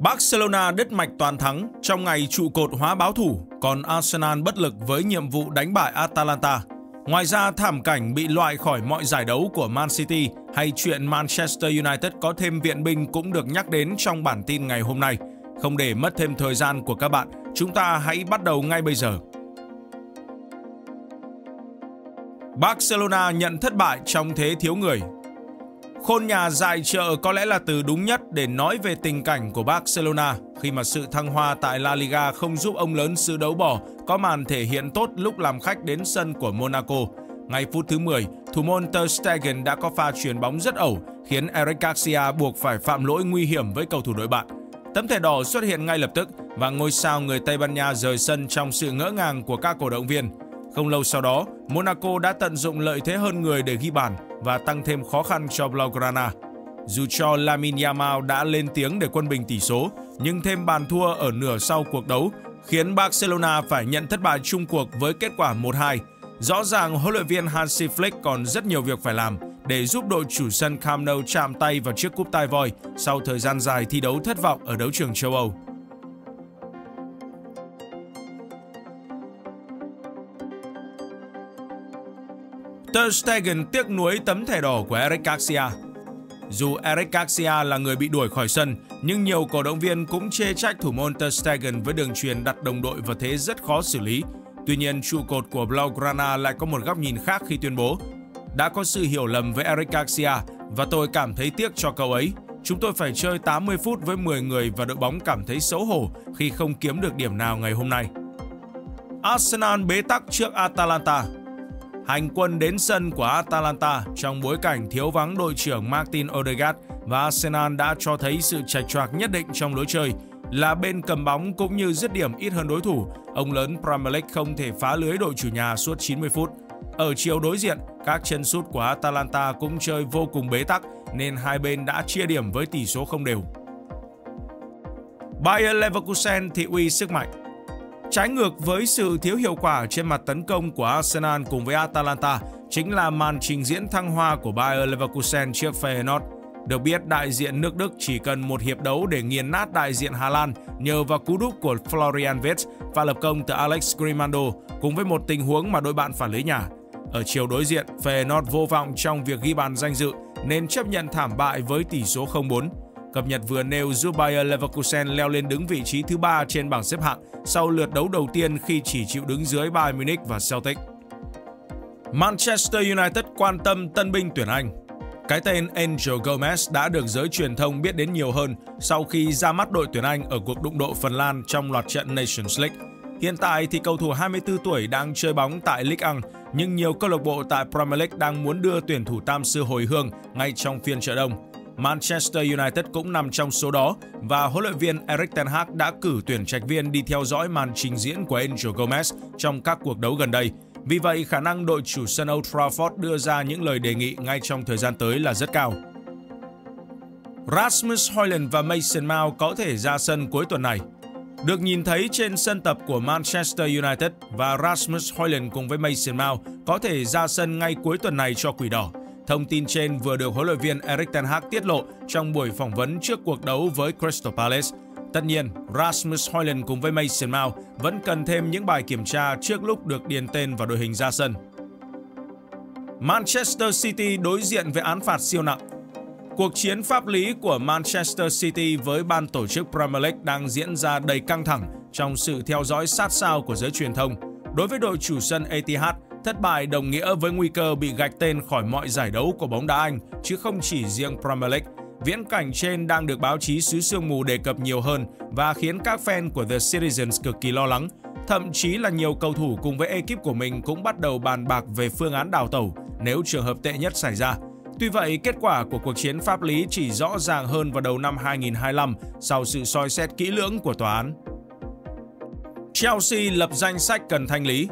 Barcelona đứt mạch toàn thắng trong ngày trụ cột hóa báo thủ, còn Arsenal bất lực với nhiệm vụ đánh bại Atalanta. Ngoài ra, thảm cảnh bị loại khỏi mọi giải đấu của Man City hay chuyện Manchester United có thêm viện binh cũng được nhắc đến trong bản tin ngày hôm nay. Không để mất thêm thời gian của các bạn, chúng ta hãy bắt đầu ngay bây giờ. Barcelona nhận thất bại trong thế thiếu người Khôn nhà dại chợ có lẽ là từ đúng nhất để nói về tình cảnh của Barcelona khi mà sự thăng hoa tại La Liga không giúp ông lớn xứ đấu bỏ có màn thể hiện tốt lúc làm khách đến sân của Monaco. Ngay phút thứ 10, thủ môn Ter Stegen đã có pha chuyền bóng rất ẩu khiến Eric Garcia buộc phải phạm lỗi nguy hiểm với cầu thủ đội bạn. Tấm thẻ đỏ xuất hiện ngay lập tức và ngôi sao người Tây Ban Nha rời sân trong sự ngỡ ngàng của các cổ động viên. Không lâu sau đó, Monaco đã tận dụng lợi thế hơn người để ghi bàn và tăng thêm khó khăn cho Blaugrana. Dù cho Lamin Yamal đã lên tiếng để quân bình tỷ số, nhưng thêm bàn thua ở nửa sau cuộc đấu khiến Barcelona phải nhận thất bại chung cuộc với kết quả 1-2. Rõ ràng huấn luyện viên Hansi Flick còn rất nhiều việc phải làm để giúp đội chủ sân Camp Nou chạm tay vào chiếc cúp tai voi sau thời gian dài thi đấu thất vọng ở đấu trường châu Âu. Ter Stegen tiếc nuối tấm thẻ đỏ của Eric Garcia. Dù Eric Garcia là người bị đuổi khỏi sân, nhưng nhiều cổ động viên cũng chê trách thủ môn Ter Stegen với đường truyền đặt đồng đội vào thế rất khó xử lý. Tuy nhiên, trụ cột của Blaugrana lại có một góc nhìn khác khi tuyên bố đã có sự hiểu lầm với Eric Garcia và tôi cảm thấy tiếc cho cậu ấy. Chúng tôi phải chơi 80 phút với 10 người và đội bóng cảm thấy xấu hổ khi không kiếm được điểm nào ngày hôm nay. Arsenal bế tắc trước Atalanta hành quân đến sân của Atalanta trong bối cảnh thiếu vắng đội trưởng Martin Odegaard và Arsenal đã cho thấy sự chạch choạc nhất định trong lối chơi. Là bên cầm bóng cũng như dứt điểm ít hơn đối thủ, ông lớn Premier League không thể phá lưới đội chủ nhà suốt 90 phút. Ở chiều đối diện, các chân sút của Atalanta cũng chơi vô cùng bế tắc nên hai bên đã chia điểm với tỷ số không đều. Bayer Leverkusen thị uy sức mạnh Trái ngược với sự thiếu hiệu quả trên mặt tấn công của Arsenal cùng với Atalanta chính là màn trình diễn thăng hoa của Bayer Leverkusen trước Feyenoord. Được biết, đại diện nước Đức chỉ cần một hiệp đấu để nghiền nát đại diện Hà Lan nhờ vào cú đúp của Florian Wirtz và lập công từ Alex Grimando cùng với một tình huống mà đội bạn phản lưới nhà. Ở chiều đối diện, Feyenoord vô vọng trong việc ghi bàn danh dự nên chấp nhận thảm bại với tỷ số 0-4. Cập nhật vừa nêu giúp Bayer Leverkusen leo lên đứng vị trí thứ ba trên bảng xếp hạng sau lượt đấu đầu tiên khi chỉ chịu đứng dưới Bayern Munich và Celtic. Manchester United quan tâm tân binh tuyển Anh. Cái tên Angel Gomez đã được giới truyền thông biết đến nhiều hơn sau khi ra mắt đội tuyển Anh ở cuộc đụng độ Phần Lan trong loạt trận Nations League. Hiện tại thì cầu thủ 24 tuổi đang chơi bóng tại League 1 nhưng nhiều câu lạc bộ tại Premier League đang muốn đưa tuyển thủ tam sư hồi hương ngay trong phiên chợ đông. Manchester United cũng nằm trong số đó và huấn luyện viên Erik ten Hag đã cử tuyển trạch viên đi theo dõi màn trình diễn của Angel Gomez trong các cuộc đấu gần đây. Vì vậy, khả năng đội chủ sân Old Trafford đưa ra những lời đề nghị ngay trong thời gian tới là rất cao. Rasmus Højlund và Mason Mount có thể ra sân cuối tuần này. Được nhìn thấy trên sân tập của Manchester United và Rasmus Højlund cùng với Mason Mount có thể ra sân ngay cuối tuần này cho Quỷ Đỏ. Thông tin trên vừa được huấn luyện viên Erik ten Hag tiết lộ trong buổi phỏng vấn trước cuộc đấu với Crystal Palace. Tất nhiên, Rasmus Højlund cùng với Mason Mount vẫn cần thêm những bài kiểm tra trước lúc được điền tên vào đội hình ra sân. Manchester City đối diện với án phạt siêu nặng. Cuộc chiến pháp lý của Manchester City với ban tổ chức Premier League đang diễn ra đầy căng thẳng trong sự theo dõi sát sao của giới truyền thông. Đối với đội chủ sân Etihad, Thất bại đồng nghĩa với nguy cơ bị gạch tên khỏi mọi giải đấu của bóng đá Anh, chứ không chỉ riêng Premier League. Viễn cảnh trên đang được báo chí xứ sương mù đề cập nhiều hơn và khiến các fan của The Citizens cực kỳ lo lắng. Thậm chí là nhiều cầu thủ cùng với ekip của mình cũng bắt đầu bàn bạc về phương án đào tẩu nếu trường hợp tệ nhất xảy ra. Tuy vậy, kết quả của cuộc chiến pháp lý chỉ rõ ràng hơn vào đầu năm 2025 sau sự soi xét kỹ lưỡng của tòa án. Chelsea lập danh sách cần thanh lý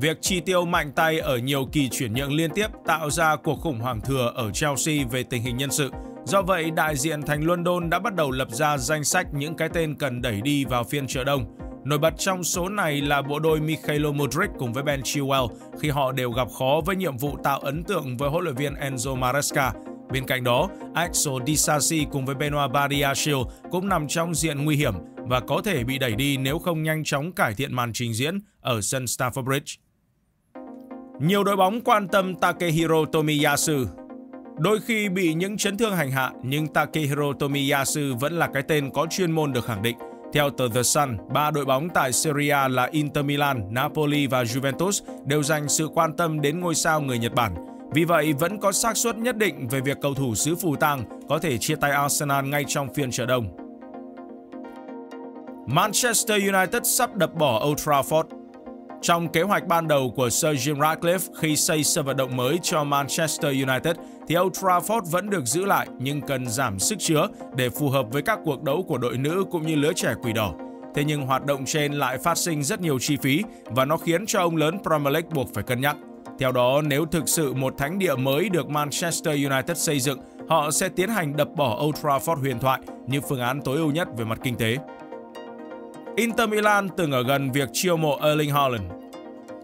Việc chi tiêu mạnh tay ở nhiều kỳ chuyển nhượng liên tiếp tạo ra cuộc khủng hoảng thừa ở Chelsea về tình hình nhân sự. Do vậy, đại diện thành London đã bắt đầu lập ra danh sách những cái tên cần đẩy đi vào phiên chợ đông. Nổi bật trong số này là bộ đôi Mikhailo Mudryk cùng với Ben Chilwell khi họ đều gặp khó với nhiệm vụ tạo ấn tượng với huấn luyện viên Enzo Maresca. Bên cạnh đó, Axel Disasi cùng với Benoit Badiashil cũng nằm trong diện nguy hiểm và có thể bị đẩy đi nếu không nhanh chóng cải thiện màn trình diễn ở sân Stamford Bridge. Nhiều đội bóng quan tâm Takehiro Tomiyasu. Đôi khi bị những chấn thương hành hạ, nhưng Takehiro Tomiyasu vẫn là cái tên có chuyên môn được khẳng định. Theo tờ The Sun, ba đội bóng tại Serie là Inter Milan, Napoli và Juventus đều dành sự quan tâm đến ngôi sao người Nhật Bản. Vì vậy, vẫn có xác suất nhất định về việc cầu thủ xứ Phù Tang có thể chia tay Arsenal ngay trong phiên chợ đông. Manchester United sắp đập bỏ Old Trafford trong kế hoạch ban đầu của Sir Jim Ratcliffe khi xây sân vận động mới cho Manchester United, thì Old Trafford vẫn được giữ lại nhưng cần giảm sức chứa để phù hợp với các cuộc đấu của đội nữ cũng như lứa trẻ quỷ đỏ. Thế nhưng hoạt động trên lại phát sinh rất nhiều chi phí và nó khiến cho ông lớn Premier League buộc phải cân nhắc. Theo đó, nếu thực sự một thánh địa mới được Manchester United xây dựng, họ sẽ tiến hành đập bỏ Old Trafford huyền thoại như phương án tối ưu nhất về mặt kinh tế. Inter Milan từng ở gần việc chiêu mộ Erling Haaland.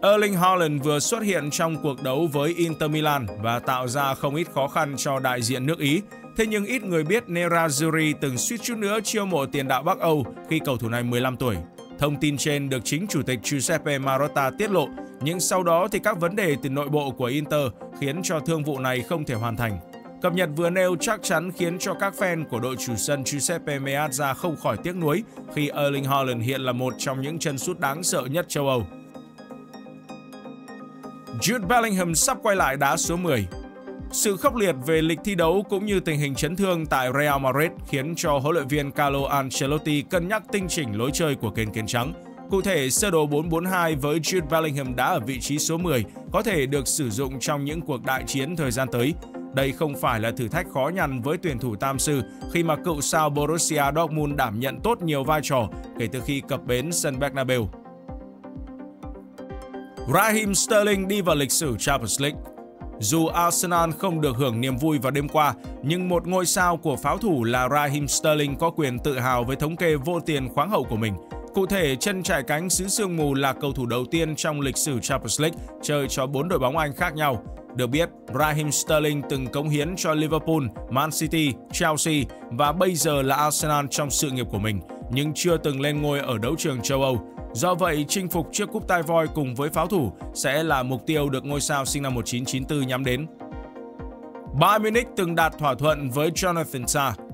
Erling Haaland vừa xuất hiện trong cuộc đấu với Inter Milan và tạo ra không ít khó khăn cho đại diện nước Ý. Thế nhưng ít người biết Nerazzurri từng suýt chút nữa chiêu mộ tiền đạo Bắc Âu khi cầu thủ này 15 tuổi. Thông tin trên được chính chủ tịch Giuseppe Marotta tiết lộ, nhưng sau đó thì các vấn đề từ nội bộ của Inter khiến cho thương vụ này không thể hoàn thành. Cập nhật vừa nêu chắc chắn khiến cho các fan của đội chủ sân Giuseppe Meazza không khỏi tiếc nuối khi Erling Haaland hiện là một trong những chân sút đáng sợ nhất châu Âu. Jude Bellingham sắp quay lại đá số 10. Sự khốc liệt về lịch thi đấu cũng như tình hình chấn thương tại Real Madrid khiến cho huấn luyện viên Carlo Ancelotti cân nhắc tinh chỉnh lối chơi của kênh kiến trắng. Cụ thể, sơ đồ 442 với Jude Bellingham đá ở vị trí số 10 có thể được sử dụng trong những cuộc đại chiến thời gian tới. Đây không phải là thử thách khó nhằn với tuyển thủ tam sư khi mà cựu sao Borussia Dortmund đảm nhận tốt nhiều vai trò kể từ khi cập bến sân Bernabeu. Raheem Sterling đi vào lịch sử Champions League. Dù Arsenal không được hưởng niềm vui vào đêm qua, nhưng một ngôi sao của pháo thủ là Raheem Sterling có quyền tự hào với thống kê vô tiền khoáng hậu của mình. Cụ thể, chân trải cánh xứ sương mù là cầu thủ đầu tiên trong lịch sử Champions League chơi cho bốn đội bóng Anh khác nhau. Được biết, Raheem Sterling từng cống hiến cho Liverpool, Man City, Chelsea và bây giờ là Arsenal trong sự nghiệp của mình, nhưng chưa từng lên ngôi ở đấu trường châu Âu. Do vậy, chinh phục chiếc cúp tai voi cùng với pháo thủ sẽ là mục tiêu được ngôi sao sinh năm 1994 nhắm đến. Bayern Munich từng đạt thỏa thuận với Jonathan Tah.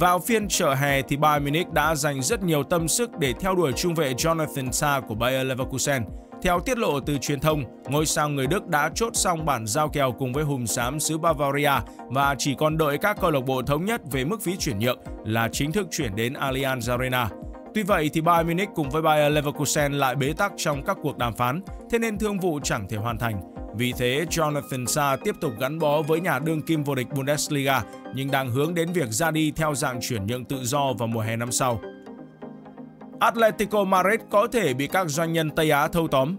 Vào phiên chợ hè thì Bayern Munich đã dành rất nhiều tâm sức để theo đuổi trung vệ Jonathan Tah của Bayer Leverkusen. Theo tiết lộ từ truyền thông, ngôi sao người Đức đã chốt xong bản giao kèo cùng với hùng xám xứ Bavaria và chỉ còn đợi các câu lạc bộ thống nhất về mức phí chuyển nhượng là chính thức chuyển đến Allianz Arena. Tuy vậy thì Bayern Munich cùng với Bayer Leverkusen lại bế tắc trong các cuộc đàm phán, thế nên thương vụ chẳng thể hoàn thành. Vì thế, Jonathan Sa tiếp tục gắn bó với nhà đương kim vô địch Bundesliga nhưng đang hướng đến việc ra đi theo dạng chuyển nhượng tự do vào mùa hè năm sau. Atletico Madrid có thể bị các doanh nhân Tây Á thâu tóm.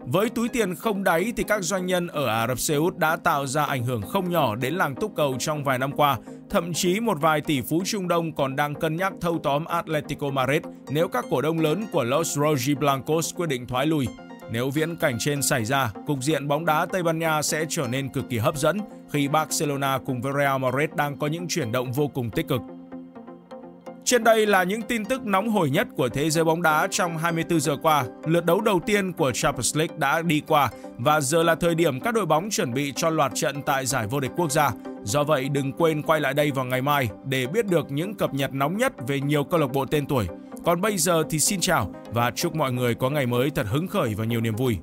Với túi tiền không đáy thì các doanh nhân ở Ả Rập Xê Út đã tạo ra ảnh hưởng không nhỏ đến làng túc cầu trong vài năm qua. Thậm chí một vài tỷ phú Trung Đông còn đang cân nhắc thâu tóm Atletico Madrid nếu các cổ đông lớn của Los Rojiblancos quyết định thoái lui. Nếu viễn cảnh trên xảy ra, cục diện bóng đá Tây Ban Nha sẽ trở nên cực kỳ hấp dẫn khi Barcelona cùng với Real Madrid đang có những chuyển động vô cùng tích cực. Trên đây là những tin tức nóng hổi nhất của thế giới bóng đá trong 24 giờ qua. Lượt đấu đầu tiên của Champions League đã đi qua và giờ là thời điểm các đội bóng chuẩn bị cho loạt trận tại giải vô địch quốc gia. Do vậy đừng quên quay lại đây vào ngày mai để biết được những cập nhật nóng nhất về nhiều câu lạc bộ tên tuổi. Còn bây giờ thì xin chào và chúc mọi người có ngày mới thật hứng khởi và nhiều niềm vui.